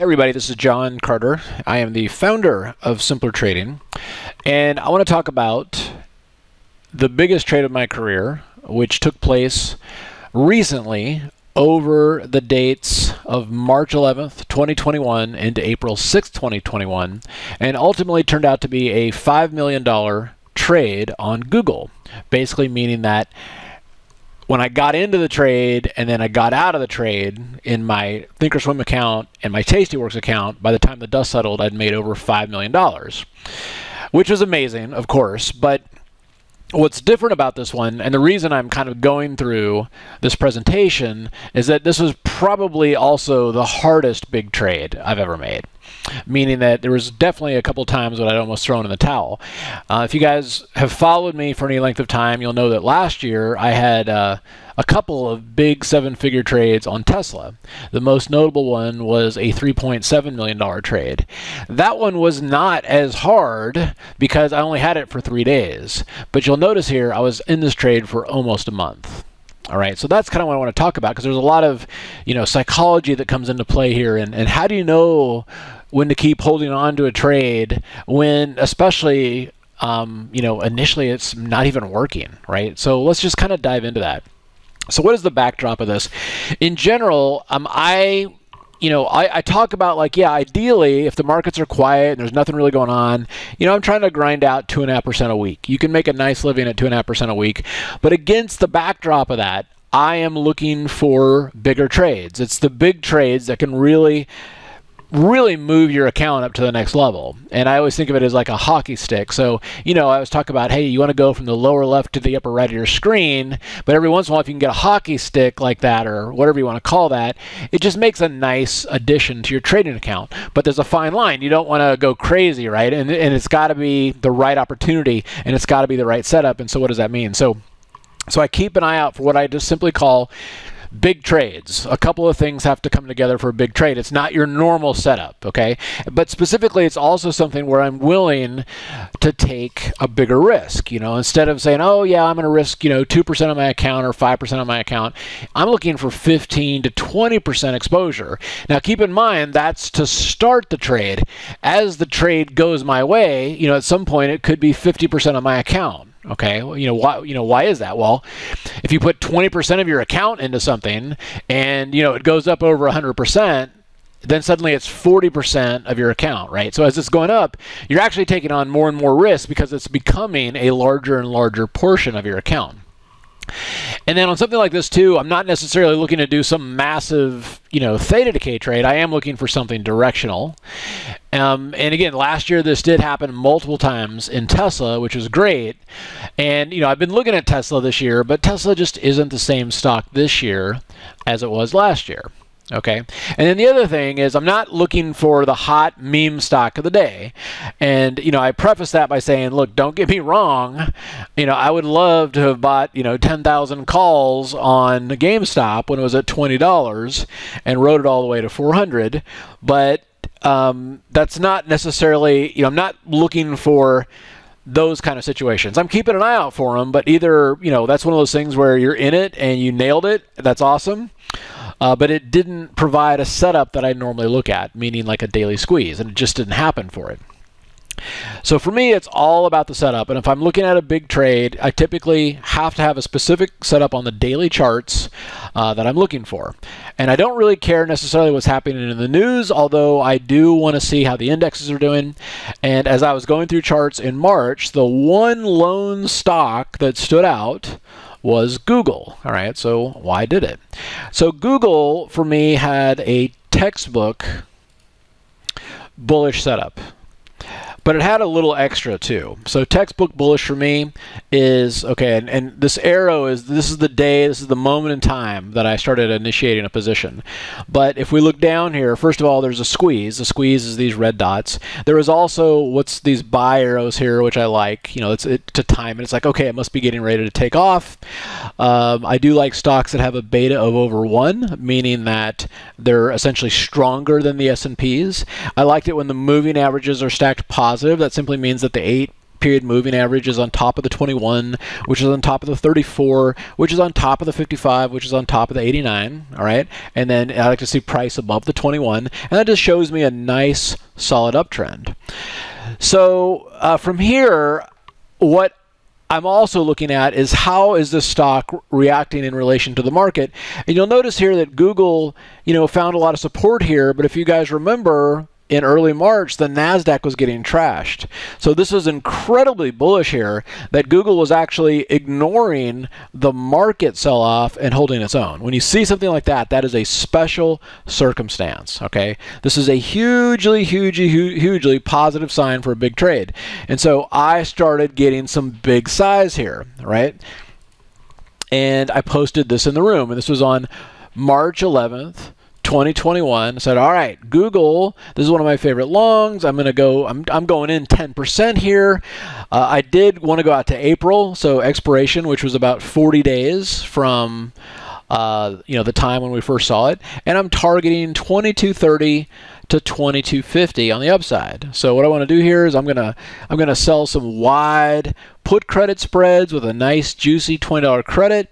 Everybody, this is John Carter. I am the founder of Simpler Trading, and I want to talk about the biggest trade of my career, which took place recently over the dates of March 11th, 2021 into April 6th, 2021, and ultimately turned out to be a $5 million trade on Google, basically meaning that when I got into the trade and then I got out of the trade in my Thinkorswim account and my Tastyworks account, by the time the dust settled, I'd made over $5 million, which was amazing, of course. But what's different about this one, and the reason I'm kind of going through this presentation, is that this was probably also the hardest big trade I've ever made meaning that there was definitely a couple times when I'd almost thrown in the towel. Uh, if you guys have followed me for any length of time, you'll know that last year I had uh, a couple of big seven-figure trades on Tesla. The most notable one was a $3.7 million trade. That one was not as hard because I only had it for three days. But you'll notice here I was in this trade for almost a month. All right, so that's kind of what I want to talk about because there's a lot of, you know, psychology that comes into play here, and, and how do you know when to keep holding on to a trade when, especially, um, you know, initially it's not even working, right? So let's just kind of dive into that. So what is the backdrop of this? In general, um, I you know, I, I, talk about like, yeah, ideally, if the markets are quiet and there's nothing really going on, you know, I'm trying to grind out two and a half percent a week. You can make a nice living at two and a half percent a week, but against the backdrop of that, I am looking for bigger trades. It's the big trades that can really really move your account up to the next level. And I always think of it as like a hockey stick. So, you know, I was talking about, hey, you want to go from the lower left to the upper right of your screen, but every once in a while, if you can get a hockey stick like that or whatever you want to call that, it just makes a nice addition to your trading account. But there's a fine line. You don't want to go crazy, right? And, and it's got to be the right opportunity and it's got to be the right setup. And so, what does that mean? So, so I keep an eye out for what I just simply call big trades. A couple of things have to come together for a big trade. It's not your normal setup, okay? But specifically, it's also something where I'm willing to take a bigger risk. You know, instead of saying, oh, yeah, I'm going to risk, you know, 2% of my account or 5% of my account, I'm looking for 15 to 20% exposure. Now, keep in mind, that's to start the trade. As the trade goes my way, you know, at some point, it could be 50% of my account. Okay, well, you know why? You know why is that? Well, if you put 20% of your account into something, and you know it goes up over 100%, then suddenly it's 40% of your account, right? So as it's going up, you're actually taking on more and more risk because it's becoming a larger and larger portion of your account. And then on something like this too, I'm not necessarily looking to do some massive, you know, theta decay trade. I am looking for something directional. Um, and again, last year this did happen multiple times in Tesla, which was great. And you know, I've been looking at Tesla this year, but Tesla just isn't the same stock this year as it was last year. Okay. And then the other thing is I'm not looking for the hot meme stock of the day. And, you know, I preface that by saying, look, don't get me wrong. You know, I would love to have bought, you know, 10,000 calls on GameStop when it was at $20 and rode it all the way to 400. But um, that's not necessarily, you know, I'm not looking for those kind of situations. I'm keeping an eye out for them, but either, you know, that's one of those things where you're in it and you nailed it. That's awesome uh, but it didn't provide a setup that I normally look at, meaning like a daily squeeze, and it just didn't happen for it. So for me, it's all about the setup. And if I'm looking at a big trade, I typically have to have a specific setup on the daily charts uh, that I'm looking for. And I don't really care necessarily what's happening in the news, although I do want to see how the indexes are doing. And as I was going through charts in March, the one lone stock that stood out was Google. All right, so why did it? So Google, for me, had a textbook bullish setup but it had a little extra too. So textbook bullish for me is okay, and, and this arrow is this is the day, this is the moment in time that I started initiating a position. But if we look down here, first of all, there's a squeeze. The squeeze is these red dots. There is also what's these buy arrows here, which I like. You know, it's it, to time, and it's like okay, it must be getting ready to take off. Um, I do like stocks that have a beta of over one, meaning that they're essentially stronger than the S&Ps. I liked it when the moving averages are stacked positive positive. That simply means that the eight period moving average is on top of the 21, which is on top of the 34, which is on top of the 55, which is on top of the 89. All right. And then I like to see price above the 21. And that just shows me a nice solid uptrend. So uh, from here, what I'm also looking at is how is this stock reacting in relation to the market. And you'll notice here that Google, you know, found a lot of support here. But if you guys remember, in early March, the NASDAQ was getting trashed. So this is incredibly bullish here that Google was actually ignoring the market sell off and holding its own. When you see something like that, that is a special circumstance. Okay. This is a hugely, hugely, hugely positive sign for a big trade. And so I started getting some big size here, right? And I posted this in the room, and this was on March 11th. 2021 said all right google this is one of my favorite longs i'm going to go I'm, I'm going in 10% here uh, i did want to go out to april so expiration which was about 40 days from uh, you know the time when we first saw it and i'm targeting 2230 to 2250 on the upside. So what I want to do here is I'm gonna I'm gonna sell some wide put credit spreads with a nice juicy $20 credit.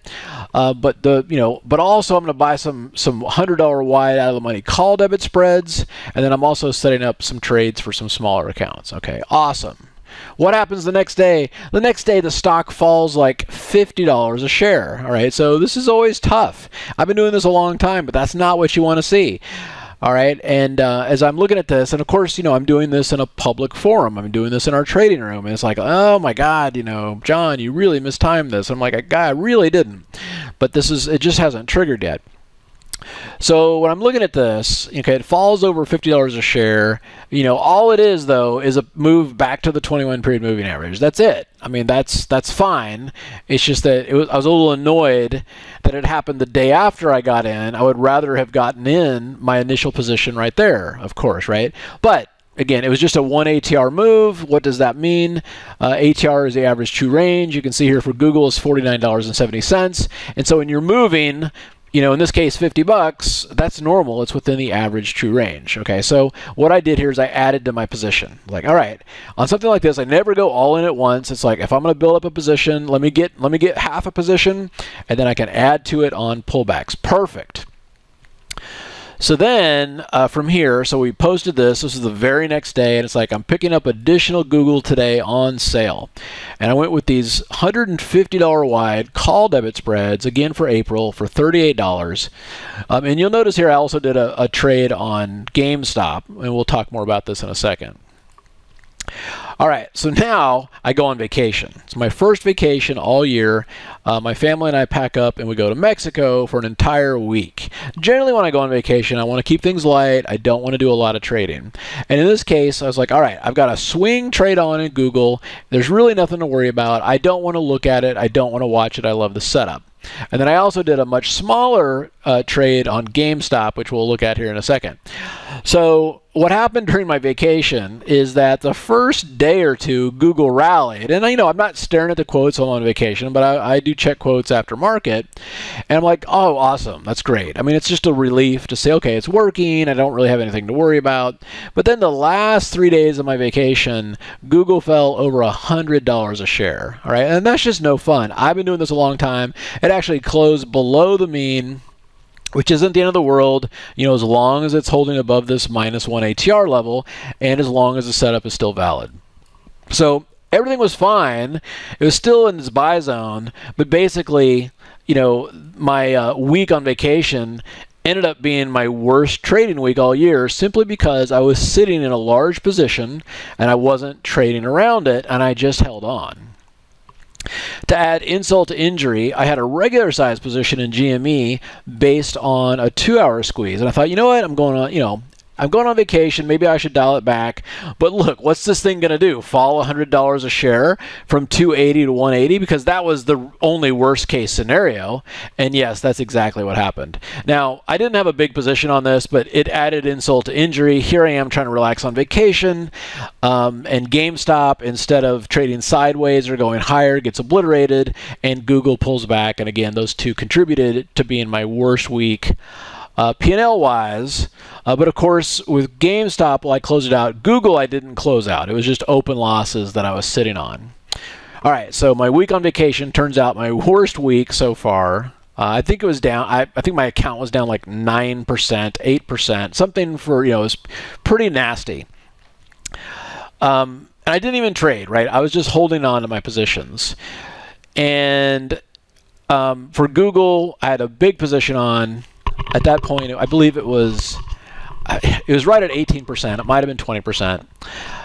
Uh, but the you know, but also I'm going to buy some some hundred dollar wide out of the money call debit spreads, and then I'm also setting up some trades for some smaller accounts. Okay, awesome. What happens the next day? The next day, the stock falls like $50 a share. All right, so this is always tough. I've been doing this a long time, but that's not what you want to see. All right, and uh, as I'm looking at this, and of course, you know, I'm doing this in a public forum. I'm doing this in our trading room, and it's like, oh my God, you know, John, you really mistimed this. I'm like, I really didn't, but this is it just hasn't triggered yet. So when I'm looking at this, okay, it falls over $50 a share. You know, all it is though is a move back to the 21 period moving average. That's it. I mean, that's that's fine. It's just that it was, I was a little annoyed that it happened the day after I got in. I would rather have gotten in my initial position right there, of course, right? But again, it was just a one ATR move. What does that mean? Uh, ATR is the average true range. You can see here for Google is $49.70. And so when you're moving you know, in this case, 50 bucks, that's normal. It's within the average true range. Okay, so what I did here is I added to my position. Like, all right, on something like this, I never go all in at once. It's like if I'm going to build up a position, let me get let me get half a position, and then I can add to it on pullbacks. Perfect. So then uh, from here, so we posted this. This is the very next day, and it's like I'm picking up additional Google today on sale. And I went with these $150 wide call debit spreads, again for April, for $38. Um, and you'll notice here I also did a, a trade on GameStop, and we'll talk more about this in a second. All right, so now I go on vacation. It's my first vacation all year. Uh, my family and I pack up and we go to Mexico for an entire week. Generally, when I go on vacation, I want to keep things light. I don't want to do a lot of trading. And in this case, I was like, all right, I've got a swing trade on in Google. There's really nothing to worry about. I don't want to look at it. I don't want to watch it. I love the setup. And then I also did a much smaller uh, trade on GameStop, which we'll look at here in a second. So what happened during my vacation is that the first day or two, Google rallied. And, you know, I'm not staring at the quotes while on vacation, but I, I do check quotes after market. And I'm like, oh, awesome. That's great. I mean, it's just a relief to say, okay, it's working. I don't really have anything to worry about. But then the last three days of my vacation, Google fell over a $100 a share. All right. And that's just no fun. I've been doing this a long time. It actually closed below the mean which isn't the end of the world, you know, as long as it's holding above this minus one ATR level and as long as the setup is still valid. So everything was fine. It was still in this buy zone, but basically, you know, my uh, week on vacation ended up being my worst trading week all year simply because I was sitting in a large position and I wasn't trading around it and I just held on. To add insult to injury, I had a regular size position in GME based on a two hour squeeze. And I thought, you know what? I'm going on, you know, I'm going on vacation. Maybe I should dial it back. But look, what's this thing going to do? Fall $100 a share from 280 to 180 because that was the only worst case scenario. And yes, that's exactly what happened. Now, I didn't have a big position on this, but it added insult to injury. Here I am trying to relax on vacation, um, and GameStop, instead of trading sideways or going higher, gets obliterated, and Google pulls back. And again, those two contributed to being my worst week uh, P&L wise. Uh, but of course, with GameStop, well, I closed it out. Google, I didn't close out. It was just open losses that I was sitting on. All right, so my week on vacation turns out my worst week so far. Uh, I think it was down. I, I, think my account was down like nine percent, eight percent, something for you know, it was pretty nasty. Um, and I didn't even trade. Right, I was just holding on to my positions. And um, for Google, I had a big position on. At that point, I believe it was it was right at 18%. It might have been 20%.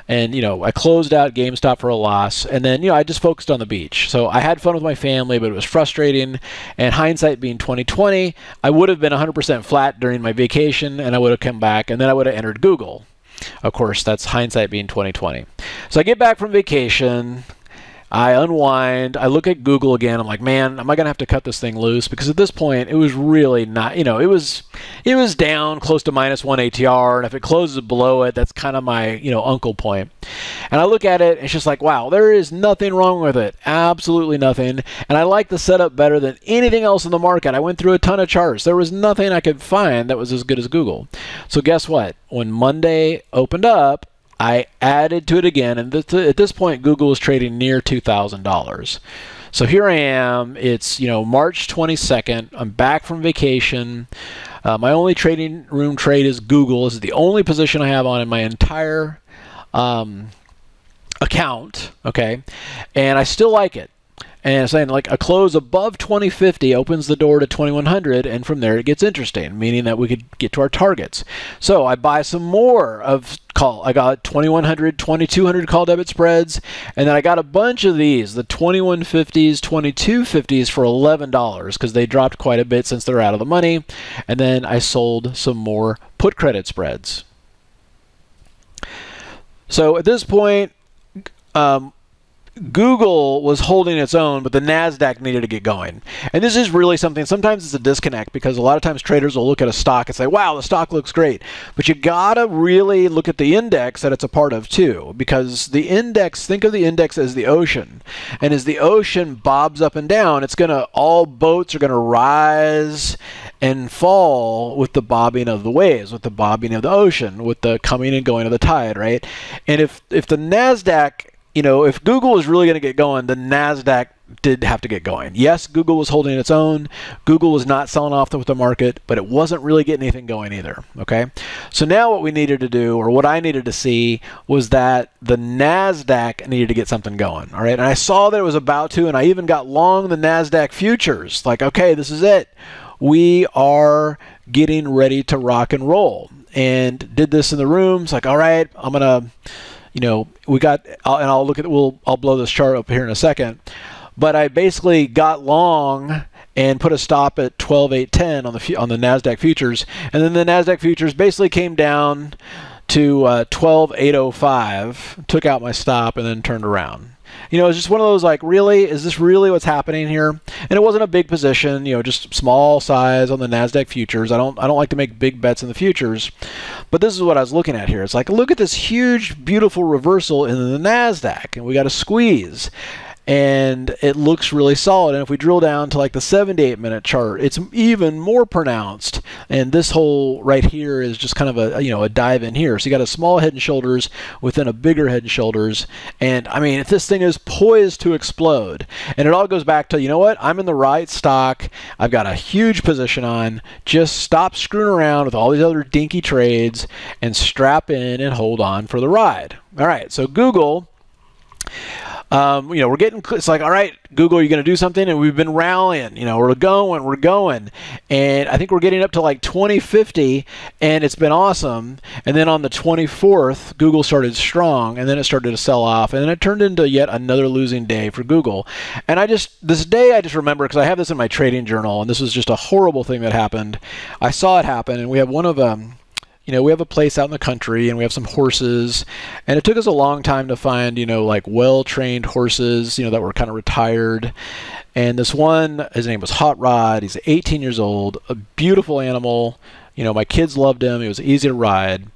And, you know, I closed out GameStop for a loss. And then, you know, I just focused on the beach. So I had fun with my family, but it was frustrating. And hindsight being 2020, I would have been 100% flat during my vacation and I would have come back and then I would have entered Google. Of course, that's hindsight being 2020. So I get back from vacation, I unwind. I look at Google again. I'm like, man, am I gonna have to cut this thing loose? Because at this point, it was really not. You know, it was it was down close to minus one ATR, and if it closes below it, that's kind of my you know uncle point. And I look at it, it's just like, wow, there is nothing wrong with it. Absolutely nothing. And I like the setup better than anything else in the market. I went through a ton of charts. There was nothing I could find that was as good as Google. So guess what? When Monday opened up, I added to it again, and at this point, Google is trading near $2,000. So here I am. It's you know March 22nd. I'm back from vacation. Uh, my only trading room trade is Google. This is the only position I have on in my entire um, account. Okay, and I still like it and saying like a close above 2050 opens the door to 2100 and from there it gets interesting meaning that we could get to our targets. So i buy some more of call i got 2100 2200 call debit spreads and then i got a bunch of these the 2150s 2250s for $11 because they dropped quite a bit since they're out of the money. And then i sold some more put credit spreads. So at this point um, Google was holding its own, but the NASDAQ needed to get going. And this is really something, sometimes it's a disconnect because a lot of times traders will look at a stock and say, wow, the stock looks great. But you gotta really look at the index that it's a part of too, because the index, think of the index as the ocean. And as the ocean bobs up and down, it's gonna, all boats are gonna rise and fall with the bobbing of the waves, with the bobbing of the ocean, with the coming and going of the tide, right? And if, if the NASDAQ you know, if Google was really going to get going, the NASDAQ did have to get going. Yes, Google was holding its own. Google was not selling off with the market, but it wasn't really getting anything going either. Okay. So now what we needed to do, or what I needed to see, was that the NASDAQ needed to get something going. All right. And I saw that it was about to, and I even got long the NASDAQ futures. Like, okay, this is it. We are getting ready to rock and roll. And did this in the rooms. Like, all right, I'm going to you know, we got, and I'll look at, we'll, I'll blow this chart up here in a second. But I basically got long and put a stop at 12,810 on the on the Nasdaq futures, and then the Nasdaq futures basically came down to uh, 12,805. Took out my stop and then turned around. You know, it's just one of those like, really, is this really what's happening here? And it wasn't a big position, you know, just small size on the Nasdaq futures. I don't I don't like to make big bets in the futures, but this is what I was looking at here. It's like, look at this huge, beautiful reversal in the Nasdaq, and we got a squeeze and it looks really solid. And if we drill down to like the 78 minute chart, it's even more pronounced. And this hole right here is just kind of a you know a dive in here. So you got a small head and shoulders within a bigger head and shoulders. And I mean, if this thing is poised to explode, and it all goes back to you know what? I'm in the right stock. I've got a huge position on. Just stop screwing around with all these other dinky trades and strap in and hold on for the ride. All right, so Google um, you know, we're getting, it's like, all right, Google, you're going to do something. And we've been rallying, you know, we're going, we're going. And I think we're getting up to like 2050 and it's been awesome. And then on the 24th, Google started strong and then it started to sell off. And then it turned into yet another losing day for Google. And I just, this day I just remember because I have this in my trading journal and this was just a horrible thing that happened. I saw it happen and we have one of them. Um, you know, we have a place out in the country and we have some horses, and it took us a long time to find, you know, like well trained horses, you know, that were kind of retired. And this one, his name was Hot Rod. He's 18 years old, a beautiful animal. You know, my kids loved him. He was easy to ride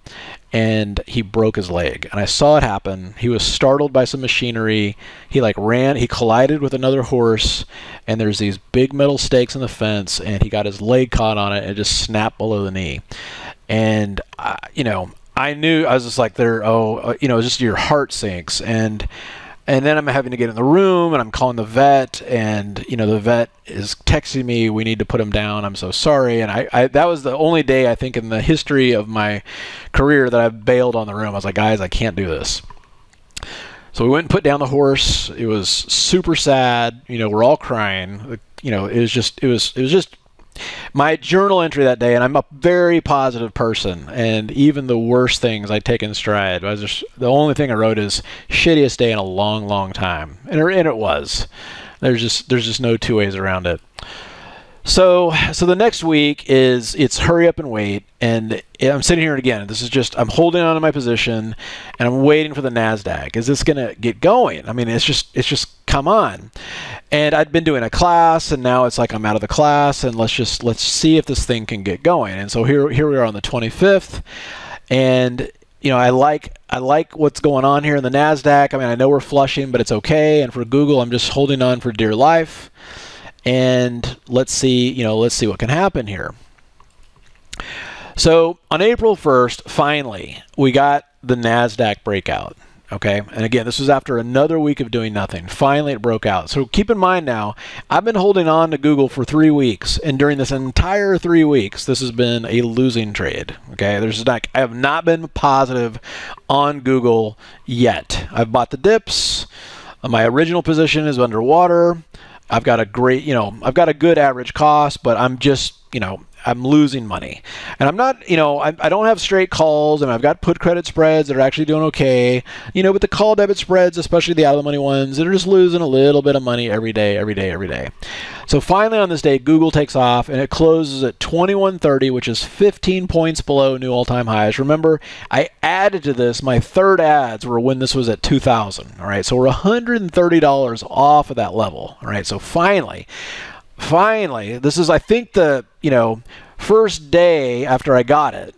and he broke his leg. And I saw it happen. He was startled by some machinery. He like ran, he collided with another horse, and there's these big metal stakes in the fence, and he got his leg caught on it and it just snapped below the knee. And uh, you know, I knew I was just like there. Oh, uh, you know, just your heart sinks. And and then I'm having to get in the room and I'm calling the vet. And you know the vet is texting me we need to put him down. I'm so sorry. And I, I, that was the only day I think in the history of my career that I've bailed on the room. I was like guys I can't do this. So we went and put down the horse. It was super sad. You know we're all crying. You know it was just it was it was just my journal entry that day, and I'm a very positive person, and even the worst things I take in stride. I was just the only thing I wrote is shittiest day in a long, long time, and it, and it was. There's just there's just no two ways around it. So, so the next week is it's hurry up and wait, and I'm sitting here again. This is just I'm holding on to my position, and I'm waiting for the Nasdaq. Is this gonna get going? I mean, it's just it's just come on. And I'd been doing a class, and now it's like I'm out of the class, and let's just let's see if this thing can get going. And so here here we are on the 25th, and you know I like I like what's going on here in the Nasdaq. I mean I know we're flushing, but it's okay. And for Google, I'm just holding on for dear life and let's see, you know, let's see what can happen here. So on April 1st, finally, we got the NASDAQ breakout. Okay, and again, this was after another week of doing nothing. Finally, it broke out. So keep in mind now, I've been holding on to Google for three weeks, and during this entire three weeks, this has been a losing trade. Okay, there's like I have not been positive on Google yet. I've bought the dips. My original position is underwater. I've got a great, you know, I've got a good average cost, but I'm just, you know, I'm losing money. And I'm not, you know, I, I, don't have straight calls and I've got put credit spreads that are actually doing okay. You know, but the call debit spreads, especially the out of the money ones, they're just losing a little bit of money every day, every day, every day. So finally on this day, Google takes off and it closes at 2130, which is 15 points below new all-time highs. Remember, I added to this, my third ads were when this was at 2000. All right, so we're $130 off of that level. All right, so finally, finally, this is, I think, the, you know, first day after I got it.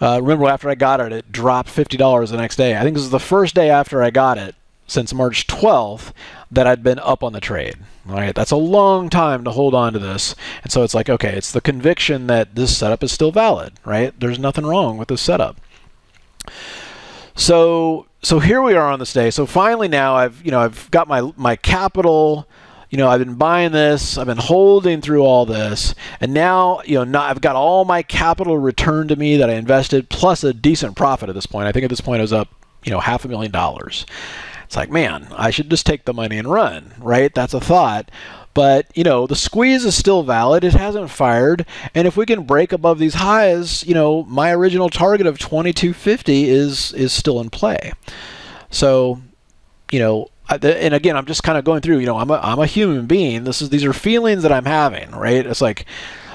Uh, remember, after I got it, it dropped $50 the next day. I think this is the first day after I got it since March 12th that I'd been up on the trade. All right, that's a long time to hold on to this. And so it's like, okay, it's the conviction that this setup is still valid, right? There's nothing wrong with this setup. So so here we are on this day. So finally now I've, you know, I've got my my capital you know, I've been buying this, I've been holding through all this, and now, you know, not, I've got all my capital returned to me that I invested, plus a decent profit at this point. I think at this point I was up, you know, half a million dollars. It's like, man, I should just take the money and run, right? That's a thought. But, you know, the squeeze is still valid. It hasn't fired. And if we can break above these highs, you know, my original target of 2250 is is still in play. So, you know, and again, I'm just kind of going through. You know, I'm a I'm a human being. This is these are feelings that I'm having, right? It's like,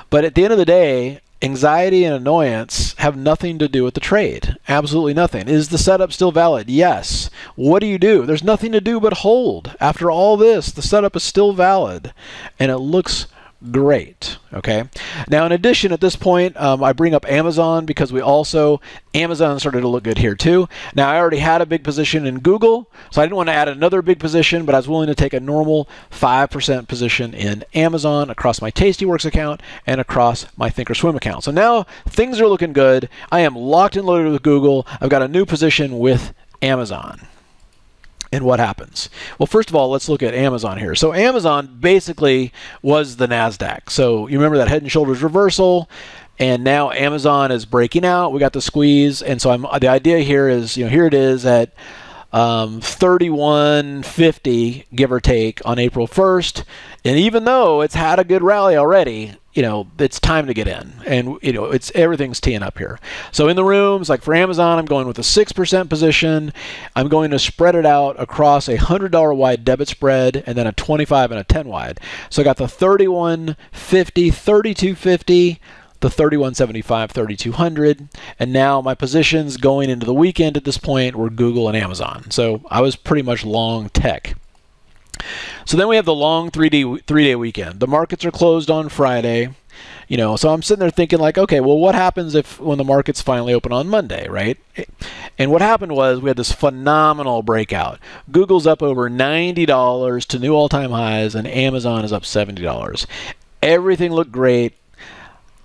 but at the end of the day, anxiety and annoyance have nothing to do with the trade. Absolutely nothing. Is the setup still valid? Yes. What do you do? There's nothing to do but hold. After all this, the setup is still valid, and it looks great. Okay. Now, in addition, at this point, um, I bring up Amazon because we also Amazon started to look good here too. Now, I already had a big position in Google, so I didn't want to add another big position, but I was willing to take a normal 5% position in Amazon across my Tastyworks account and across my Thinkorswim account. So now things are looking good. I am locked and loaded with Google. I've got a new position with Amazon and what happens? Well, first of all, let's look at Amazon here. So Amazon basically was the NASDAQ. So you remember that head and shoulders reversal and now Amazon is breaking out. We got the squeeze. And so I'm, the idea here is, you know, here it is at um, 3150, give or take, on April 1st. And even though it's had a good rally already, you know, it's time to get in. And, you know, it's everything's teeing up here. So in the rooms, like for Amazon, I'm going with a 6% position. I'm going to spread it out across a $100 wide debit spread and then a 25 and a 10 wide. So I got the 3150, 3250, the 3175, 3200, and now my positions going into the weekend at this point were Google and Amazon. So I was pretty much long tech. So then we have the long three day three day weekend. The markets are closed on Friday. You know, so I'm sitting there thinking like, okay, well, what happens if when the markets finally open on Monday, right? And what happened was we had this phenomenal breakout. Google's up over $90 to new all-time highs, and Amazon is up $70. Everything looked great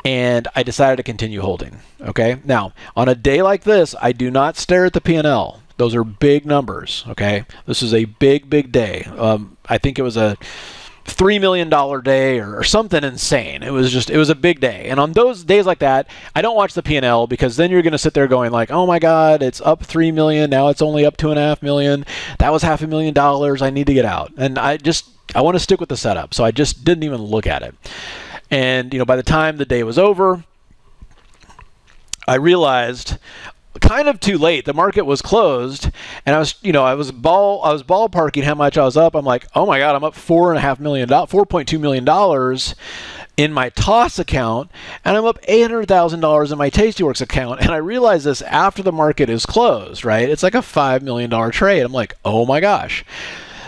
and I decided to continue holding. Okay. Now, on a day like this, I do not stare at the P&L. Those are big numbers. Okay. This is a big, big day. Um, I think it was a three million dollar day or, or, something insane. It was just it was a big day. And on those days like that, I don't watch the P and L because then you're going to sit there going like, oh my god, it's up three million now. It's only up two and a half million. That was half a million dollars. I need to get out. And I just I want to stick with the setup, so I just didn't even look at it. And you know, by the time the day was over, I realized kind of too late. The market was closed, and I was, you know, I was ball, I was ballparking how much I was up. I'm like, oh my god, I'm up four and a half million dollars, four point two million dollars in my TOS account, and I'm up eight hundred thousand dollars in my Tastyworks account. And I realized this after the market is closed. Right? It's like a five million dollar trade. I'm like, oh my gosh.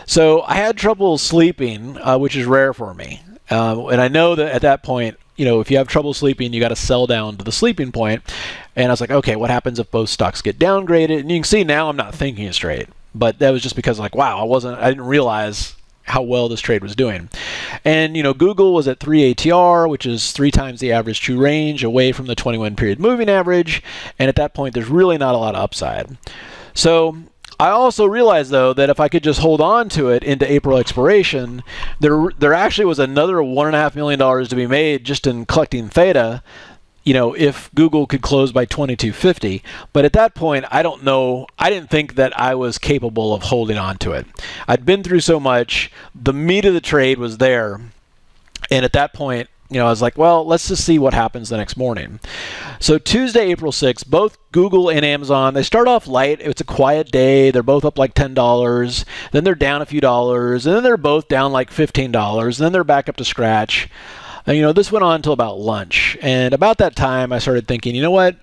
So I had trouble sleeping, uh, which is rare for me. Um, and I know that at that point, you know, if you have trouble sleeping, you got to sell down to the sleeping point. And I was like, okay, what happens if both stocks get downgraded? And you can see now I'm not thinking straight. But that was just because, like, wow, I wasn't, I didn't realize how well this trade was doing. And, you know, Google was at 3 ATR, which is three times the average true range away from the 21 period moving average. And at that point, there's really not a lot of upside. So I also realized though that if I could just hold on to it into April expiration, there there actually was another one and a half million dollars to be made just in collecting theta. You know, if Google could close by 2250, but at that point, I don't know. I didn't think that I was capable of holding on to it. I'd been through so much. The meat of the trade was there, and at that point, you know, I was like, well, let's just see what happens the next morning. So Tuesday, April 6th, both Google and Amazon, they start off light. It's a quiet day. They're both up like $10. Then they're down a few dollars. And then they're both down like $15. And then they're back up to scratch. And, you know, this went on until about lunch. And about that time, I started thinking, you know what?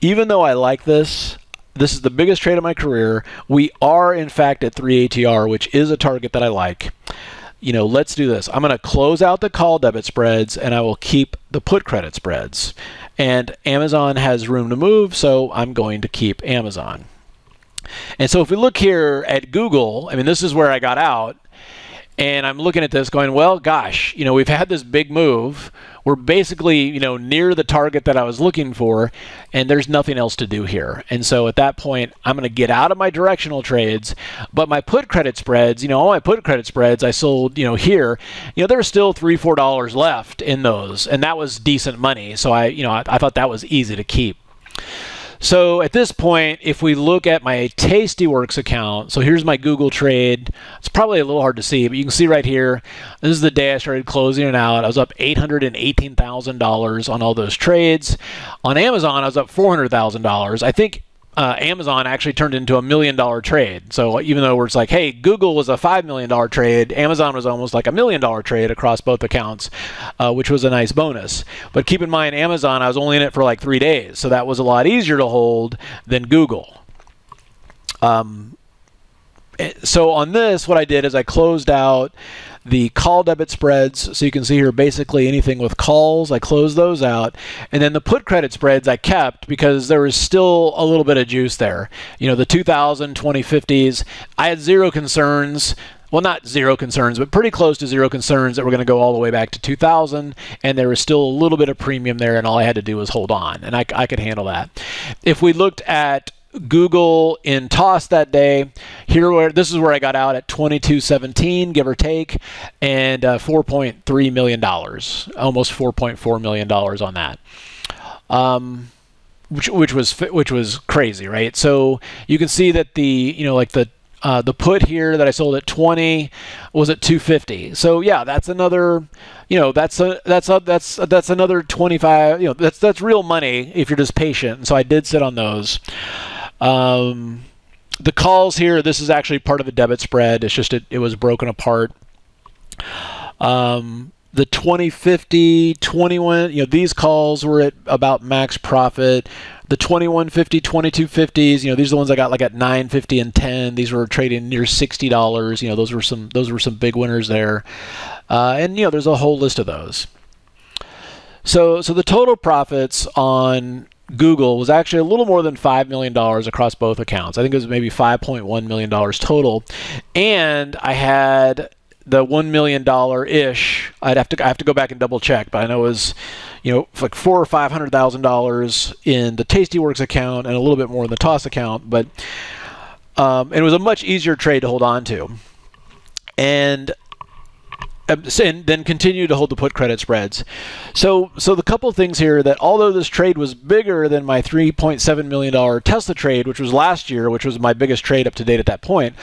Even though I like this, this is the biggest trade of my career. We are, in fact, at 3 ATR, which is a target that I like you know, let's do this. I'm going to close out the call debit spreads and I will keep the put credit spreads. And Amazon has room to move, so I'm going to keep Amazon. And so if we look here at Google, I mean, this is where I got out. And I'm looking at this going, well, gosh, you know, we've had this big move. We're basically, you know, near the target that I was looking for, and there's nothing else to do here. And so at that point, I'm going to get out of my directional trades, but my put credit spreads, you know, all my put credit spreads I sold, you know, here, you know, there's still three, four dollars left in those, and that was decent money. So I, you know, I, I thought that was easy to keep. So at this point, if we look at my Tastyworks account, so here's my Google trade. It's probably a little hard to see, but you can see right here, this is the day I started closing it out. I was up $818,000 on all those trades. On Amazon, I was up $400,000. I think uh, Amazon actually turned into a million dollar trade. So even though it's like, hey, Google was a five million dollar trade, Amazon was almost like a million dollar trade across both accounts, uh, which was a nice bonus. But keep in mind, Amazon, I was only in it for like three days, so that was a lot easier to hold than Google. Um, eh, so on this, what I did is I closed out the call debit spreads. So you can see here basically anything with calls, I closed those out. And then the put credit spreads I kept because there was still a little bit of juice there. You know, the 2000, 2050s, I had zero concerns well, not zero concerns, but pretty close to zero concerns that we're going to go all the way back to 2000, and there was still a little bit of premium there, and all I had to do was hold on, and I, I could handle that. If we looked at Google in TOS that day. Here, where this is where I got out at 22.17, give or take, and uh, 4.3 million dollars, almost 4.4 million dollars on that. Um, which, which was which was crazy, right? So you can see that the you know like the uh, the put here that I sold at 20 was at 250. So yeah, that's another, you know, that's a that's a that's a, that's another 25. You know, that's that's real money if you're just patient. so I did sit on those. Um, the calls here, this is actually part of a debit spread. It's just it, it was broken apart. Um, the 2050, 21, you know, these calls were at about max profit. The 2150, 2250s, you know, these are the ones I got like at 950 and 10. These were trading near $60. You know, those were some those were some big winners there. Uh, and you know, there's a whole list of those. So so the total profits on Google was actually a little more than $5 million across both accounts. I think it was maybe $5.1 million total. And I had the one million dollar ish. I'd have to I have to go back and double check, but I know it was, you know, like four or five hundred thousand dollars in the Tastyworks account and a little bit more in the TOS account. But um, it was a much easier trade to hold on to, and Uh, and then continue to hold the put credit spreads. So, so the couple things here that although this trade was bigger than my 3.7 million dollar Tesla trade, which was last year, which was my biggest trade up to date at that point,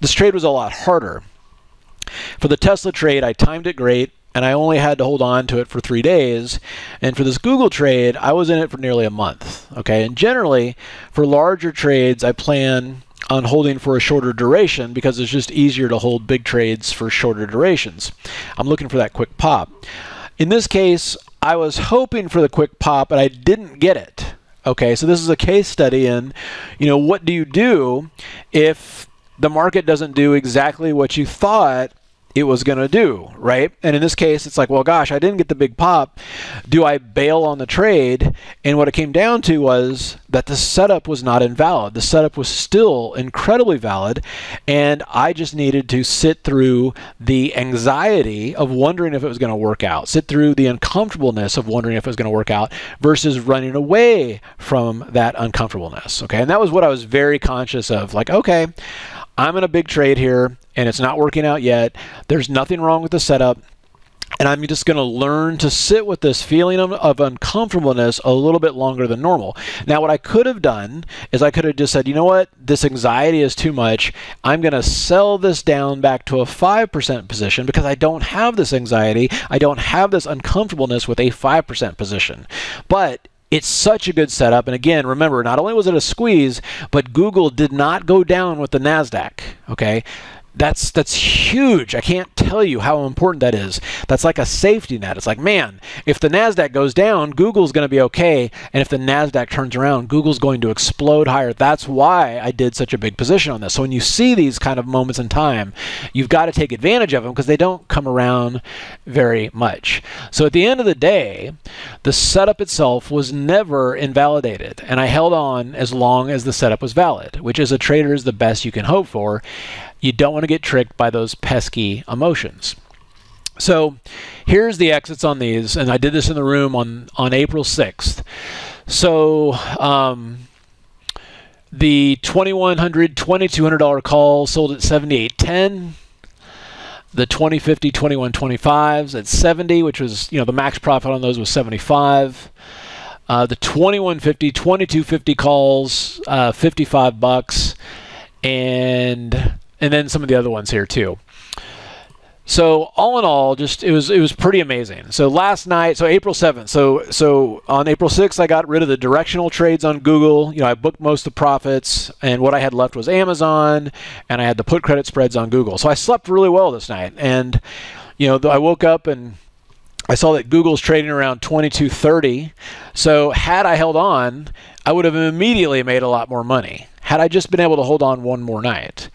this trade was a lot harder. For the Tesla trade, I timed it great and I only had to hold on to it for three days. And for this Google trade, I was in it for nearly a month. Okay, and generally for larger trades, I plan on holding for a shorter duration because it's just easier to hold big trades for shorter durations. I'm looking for that quick pop. In this case, I was hoping for the quick pop, but I didn't get it. Okay, so this is a case study in, you know, what do you do if the market doesn't do exactly what you thought it was going to do, right? And in this case, it's like, well, gosh, I didn't get the big pop. Do I bail on the trade? And what it came down to was that the setup was not invalid. The setup was still incredibly valid. And I just needed to sit through the anxiety of wondering if it was going to work out, sit through the uncomfortableness of wondering if it was going to work out versus running away from that uncomfortableness. Okay. And that was what I was very conscious of. Like, okay, I'm in a big trade here and it's not working out yet. There's nothing wrong with the setup. And I'm just going to learn to sit with this feeling of, of, uncomfortableness a little bit longer than normal. Now, what I could have done is I could have just said, you know what, this anxiety is too much. I'm going to sell this down back to a 5% position because I don't have this anxiety. I don't have this uncomfortableness with a 5% position. But it's such a good setup. And again, remember, not only was it a squeeze, but Google did not go down with the NASDAQ. Okay. That's that's huge. I can't tell you how important that is. That's like a safety net. It's like, man, if the Nasdaq goes down, Google's going to be okay, and if the Nasdaq turns around, Google's going to explode higher. That's why I did such a big position on this. So when you see these kind of moments in time, you've got to take advantage of them because they don't come around very much. So at the end of the day, the setup itself was never invalidated, and I held on as long as the setup was valid, which as a trader is the best you can hope for you don't want to get tricked by those pesky emotions. So here's the exits on these, and I did this in the room on, on April 6th. So um, the $2,100, $2,200 call sold at 78.10. The 2050, 2125s at 70, which was, you know, the max profit on those was 75. Uh, the 2150, 2250 calls, uh, 55 bucks. And and then some of the other ones here too. So all in all, just it was it was pretty amazing. So last night, so April 7th, so so on April 6th, I got rid of the directional trades on Google. You know, I booked most of the profits, and what I had left was Amazon, and I had the put credit spreads on Google. So I slept really well this night, and you know, I woke up and I saw that Google's trading around 22.30. So had I held on, I would have immediately made a lot more money. Had I just been able to hold on one more night.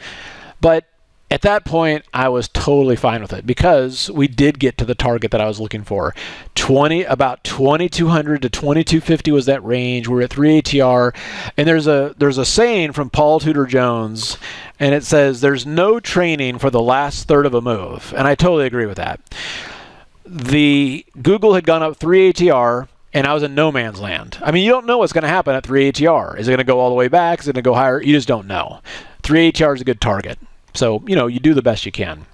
But at that point, I was totally fine with it because we did get to the target that I was looking for. 20 about 2200 to 2250 was that range. We're at 3 ATR, and there's a there's a saying from Paul Tudor Jones, and it says there's no training for the last third of a move, and I totally agree with that. The Google had gone up 3 ATR and I was in no man's land. I mean, you don't know what's going to happen at 3 ATR. Is it going to go all the way back? Is it going to go higher? You just don't know. 3 ATR is a good target. So, you know, you do the best you can.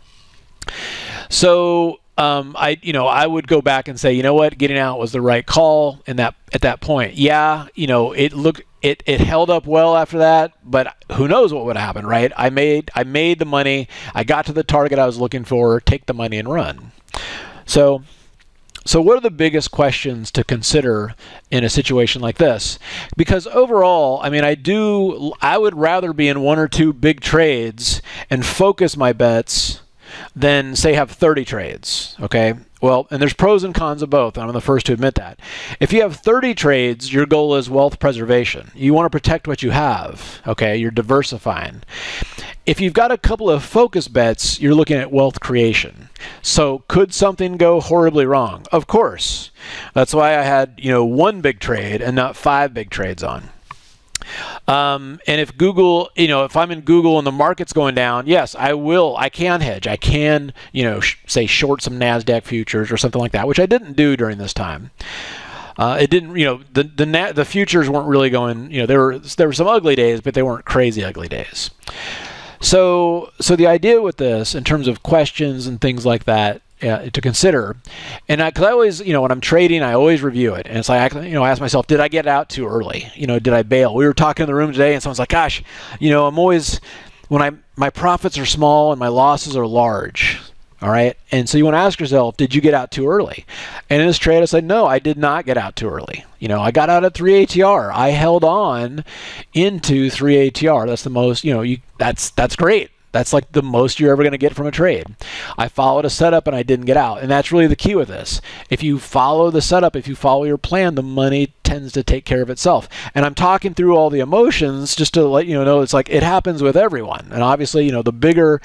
So, um, I, you know, I would go back and say, you know what, getting out was the right call in that at that point. Yeah, you know, it looked it it held up well after that, but who knows what would happen, right? I made I made the money, I got to the target I was looking for, take the money and run. So so, what are the biggest questions to consider in a situation like this? Because overall, I mean, I do, I would rather be in one or two big trades and focus my bets than say have 30 trades. Okay. Well, and there's pros and cons of both, I'm the first to admit that. If you have 30 trades, your goal is wealth preservation. You want to protect what you have, okay? You're diversifying. If you've got a couple of focus bets, you're looking at wealth creation. So, could something go horribly wrong? Of course. That's why I had, you know, one big trade and not five big trades on. Um, and if Google, you know, if I'm in Google and the market's going down, yes, I will. I can hedge. I can, you know, sh- say short some Nasdaq futures or something like that, which I didn't do during this time. Uh, it didn't, you know, the the the futures weren't really going. You know, there were there were some ugly days, but they weren't crazy ugly days. So so the idea with this, in terms of questions and things like that, uh, to consider. And I, I, always, you know, when I'm trading, I always review it. And it's like, I, you know, I ask myself, did I get out too early? You know, did I bail? We were talking in the room today, and someone's like, gosh, you know, I'm always when I my profits are small and my losses are large. All right. And so you want to ask yourself, did you get out too early? And in this trade, I said, no, I did not get out too early. You know, I got out at 3 ATR. I held on into 3 ATR. That's the most, you know, you that's that's great. That's like the most you're ever going to get from a trade. I followed a setup and I didn't get out. And that's really the key with this. If you follow the setup, if you follow your plan, the money tends to take care of itself. And I'm talking through all the emotions just to let you know it's like it happens with everyone. And obviously, you know, the bigger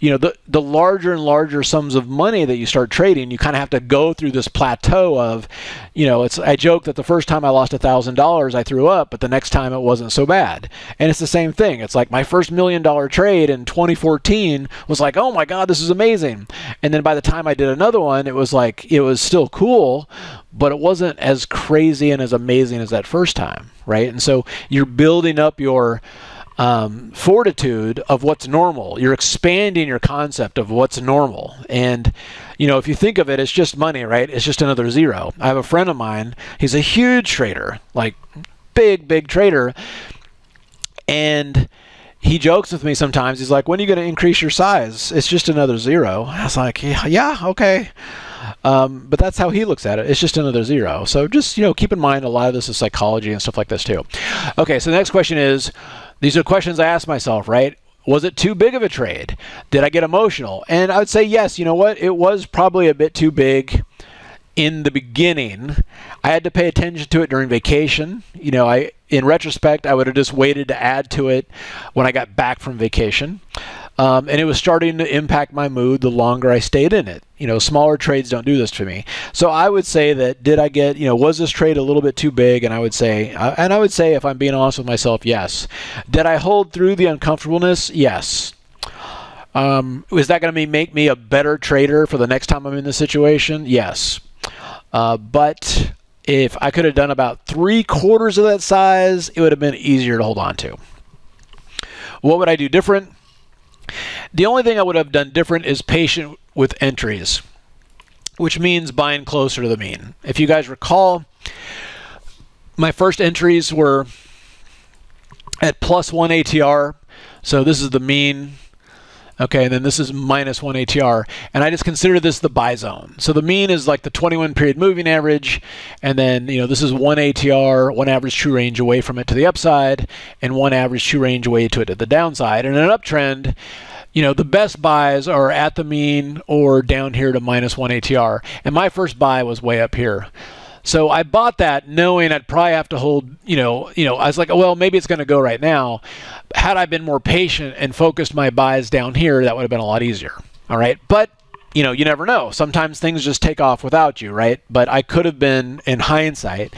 you know the the larger and larger sums of money that you start trading you kind of have to go through this plateau of you know it's i joke that the first time i lost a thousand dollars i threw up but the next time it wasn't so bad. And it's the same thing. It's like my first million dollar trade in 2014 was like oh my god this is amazing. And then by the time i did another one it was like it was still cool but it wasn't as crazy and as amazing as that first time right? And so you're building up your um, fortitude of what's normal. You're expanding your concept of what's normal. And, you know, if you think of it, it's just money, right? It's just another zero. I have a friend of mine, he's a huge trader, like big, big trader. And he jokes with me sometimes. He's like, when are you going to increase your size? It's just another zero. I was like, yeah, yeah okay. Um, but that's how he looks at it. It's just another zero. So just, you know, keep in mind a lot of this is psychology and stuff like this too. Okay, so the next question is, these are questions I ask myself, right? Was it too big of a trade? Did I get emotional? And I would say yes, you know what? It was probably a bit too big in the beginning. I had to pay attention to it during vacation. You know, I in retrospect, I would have just waited to add to it when I got back from vacation. Um, and it was starting to impact my mood the longer I stayed in it. You know, smaller trades don't do this to me. So I would say that did I get, you know, was this trade a little bit too big? And I would say, uh, and I would say, if I'm being honest with myself, yes. Did I hold through the uncomfortableness? Yes. Um, is that going to make me a better trader for the next time I'm in this situation? Yes. Uh, but if I could have done about three quarters of that size, it would have been easier to hold on to. What would I do different? The only thing I would have done different is patient with entries, which means buying closer to the mean. If you guys recall, my first entries were at plus one ATR. So this is the mean Okay, and then this is minus 1 ATR. And I just consider this the buy zone. So the mean is like the 21 period moving average. And then, you know, this is 1 ATR, one average true range away from it to the upside, and one average true range away to it to the downside. And an uptrend, you know, the best buys are at the mean or down here to minus 1 ATR. And my first buy was way up here. So I bought that knowing I'd probably have to hold, you know, you know, I was like, well, maybe it's going to go right now. Had I been more patient and focused my buys down here, that would have been a lot easier. All right. But, you know, you never know. Sometimes things just take off without you, right? But I could have been, in hindsight,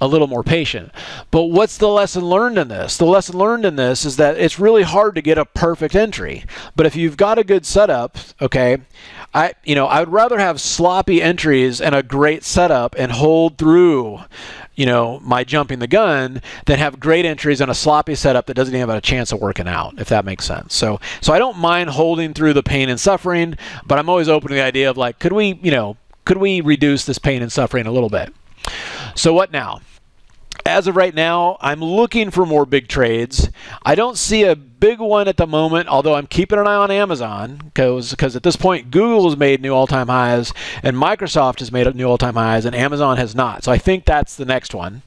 a little more patient. But what's the lesson learned in this? The lesson learned in this is that it's really hard to get a perfect entry. But if you've got a good setup, okay, I you know I would rather have sloppy entries and a great setup and hold through you know my jumping the gun than have great entries and a sloppy setup that doesn't even have a chance of working out if that makes sense. So so I don't mind holding through the pain and suffering but I'm always open to the idea of like could we you know could we reduce this pain and suffering a little bit? So what now? As of right now, I'm looking for more big trades. I don't see a big one at the moment, although I'm keeping an eye on Amazon because at this point Google has made new all-time highs and Microsoft has made new all-time highs and Amazon has not. So I think that's the next one.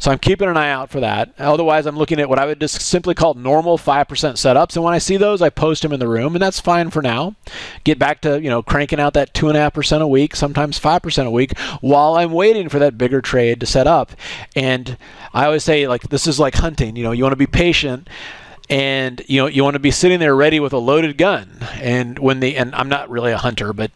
So I'm keeping an eye out for that. Otherwise, I'm looking at what I would just simply call normal 5% setups. And when I see those, I post them in the room, and that's fine for now. Get back to, you know, cranking out that 2.5% a week, sometimes 5% a week, while I'm waiting for that bigger trade to set up. And I always say, like, this is like hunting. You know, you want to be patient and you know you want to be sitting there ready with a loaded gun and when the and I'm not really a hunter but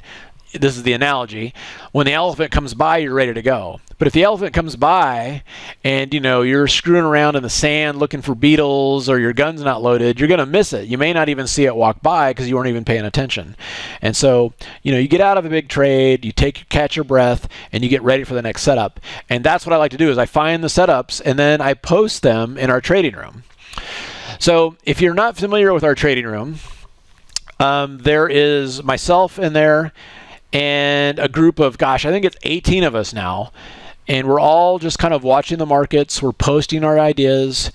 this is the analogy when the elephant comes by you're ready to go but if the elephant comes by and you know you're screwing around in the sand looking for beetles or your gun's not loaded, you're going to miss it. You may not even see it walk by because you weren't even paying attention. And so, you know, you get out of a big trade, you take catch your breath and you get ready for the next setup. And that's what I like to do is I find the setups and then I post them in our trading room. So, if you're not familiar with our trading room, um, there is myself in there and a group of gosh, I think it's 18 of us now and we're all just kind of watching the markets. We're posting our ideas.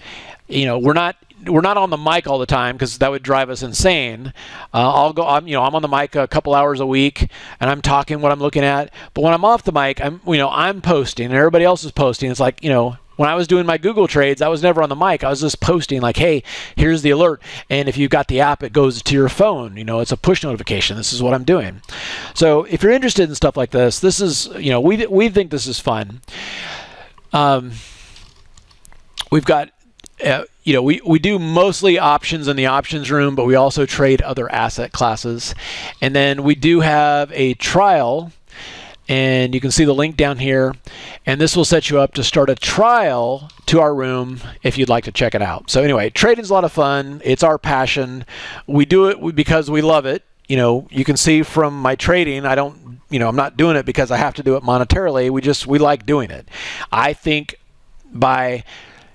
You know, we're not we're not on the mic all the time because that would drive us insane. Uh, I'll go, I'm, you know, I'm on the mic a couple hours a week and I'm talking what I'm looking at. But when I'm off the mic, I'm, you know, I'm posting and everybody else is posting. It's like, you know, when I was doing my Google trades, I was never on the mic. I was just posting like, "Hey, here's the alert." And if you've got the app, it goes to your phone. You know, it's a push notification. This is what I'm doing. So if you're interested in stuff like this, this is you know we we think this is fun. Um, we've got. Uh, you know, we, we do mostly options in the options room, but we also trade other asset classes. And then we do have a trial and you can see the link down here. And this will set you up to start a trial to our room if you'd like to check it out. So anyway trading's a lot of fun. It's our passion. We do it because we love it. You know you can see from my trading i don't you know i'm not doing it because i have to do it monetarily. We just we like doing it. I think by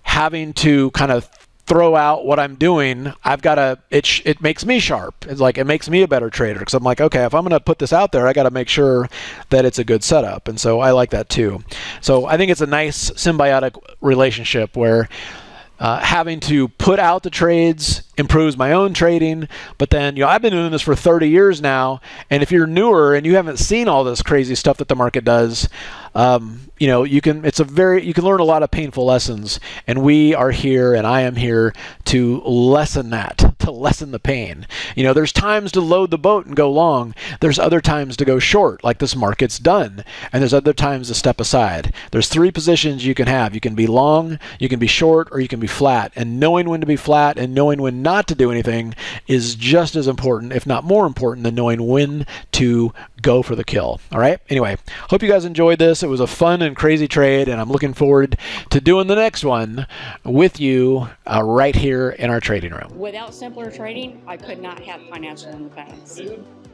having to kind of throw out what I'm doing, I've got to, it, it makes me sharp. It's like, it makes me a better trader because I'm like, okay, if I'm going to put this out there, I got to make sure that it's a good setup. And so I like that too. So I think it's a nice symbiotic relationship where uh, having to put out the trades improves my own trading. But then, you know, I've been doing this for 30 years now. And if you're newer and you haven't seen all this crazy stuff that the market does, um, you know, you can, it's a very, you can learn a lot of painful lessons. And we are here and I am here to lessen that, to lessen the pain. You know, there's times to load the boat and go long. There's other times to go short, like this market's done. And there's other times to step aside. There's three positions you can have. You can be long, you can be short, or you can be flat. And knowing when to be flat and knowing when not to do anything is just as important, if not more important, than knowing when to go for the kill. All right. Anyway, hope you guys enjoyed this. It was a fun and crazy trade, and I'm looking forward to doing the next one with you uh, right here in our trading room. Without simpler trading, I could not have financial independence.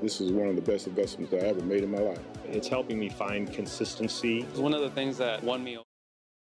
This is one of the best investments I ever made in my life. It's helping me find consistency. It's one of the things that won me.